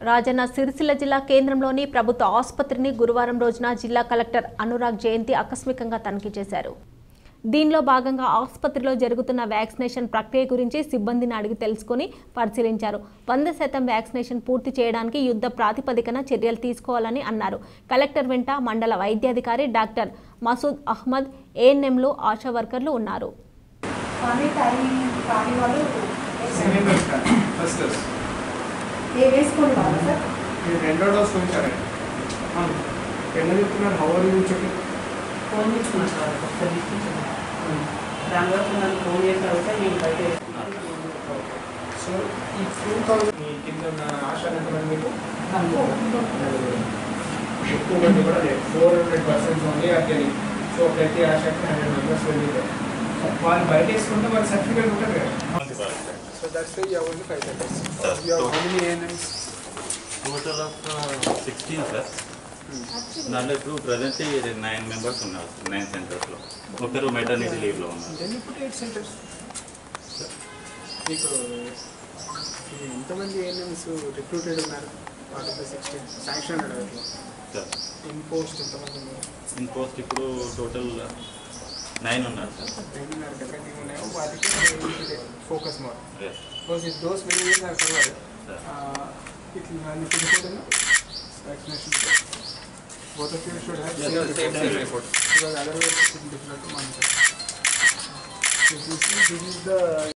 రాజన్న సిరిసిల్ల జిల్లా కేంద్రంలోని ప్రభుత్వ ఆసుపత్రిని గురువారం రోజున జిల్లా కలెక్టర్ అనురాగ్ జయంతి ఆకస్మికంగా తనిఖీ చేశారు. దీనిలో భాగంగా ఆసుపత్రిలో జరుగుతున్న వ్యాక్సినేషన్ ప్రక్రియ గురించి సిబ్బందిని అడిగి తెలుసుకుని పరిశీలించారు. వంద శాతం వ్యాక్సినేషన్ పూర్తి చేయడానికి యుద్ధ ప్రాతిపదికన చర్యలు తీసుకోవాలని అన్నారు. కలెక్టర్ వెంట మండల వైద్యాధికారి డాక్టర్ మసూద్ అహ్మద్ ఏఎన్ఎంలు ఆశా వర్కర్లు ఉన్నారు. ఏ వేసుకోండి వాళ్ళు సార్? మీరు రెండో డోస్ చూపించారు ఎన్న చెప్తున్నారు హౌ ఆర్ యూ చెప్పి ఫోన్ తీసుకున్నాను సార్. ఒకసారి తీసుకుంటున్నాను దానివల్ల నన్ను ఫోన్ చేసిన అయితే నేను బయట వేసుకున్నాను. సో ఈ టూ థౌసండ్ మీ కింద ఉన్న ఆశా మీకు? ఎక్కువ మంది కూడా లేదు ఫోర్ హండ్రెడ్ పర్సెంట్ ఓన్లీ గెలింగ్ సో ప్రతి ఆశకి హండ్రెడ్ మెంబర్స్ వెళ్ళితే వాళ్ళు బయట వేసుకుంటే వాళ్ళ సర్టిఫికేట్ ఉంటుంది కదా. ఆఫ్ సిక్స్టీన్ సార్ దాంట్లో ఇప్పుడు ప్రజెంట్ నైన్ మెంబర్స్ ఉన్నారు నైన్ సెంటర్స్లో ఒకరు మెటర్నిటీ లీవ్లో ఉన్నారు. మీకు ఇది ఎంతమంది రిక్రూటెడ్ ఉన్నారు? What of the sixteen sanction sir in post ఎంతమంది ఉన్నారు? ఇన్ పోస్ట్ ఇప్పుడు టోటల్ నైన్ ఉన్నారు సార్ ఉన్నారు. focus mode. Yes. Because if those variables are covered, Yeah. uh, it will have to report in Both of you should have yes, same, same, same report. Because otherwise it will be difficult to monitor. If you see, this is the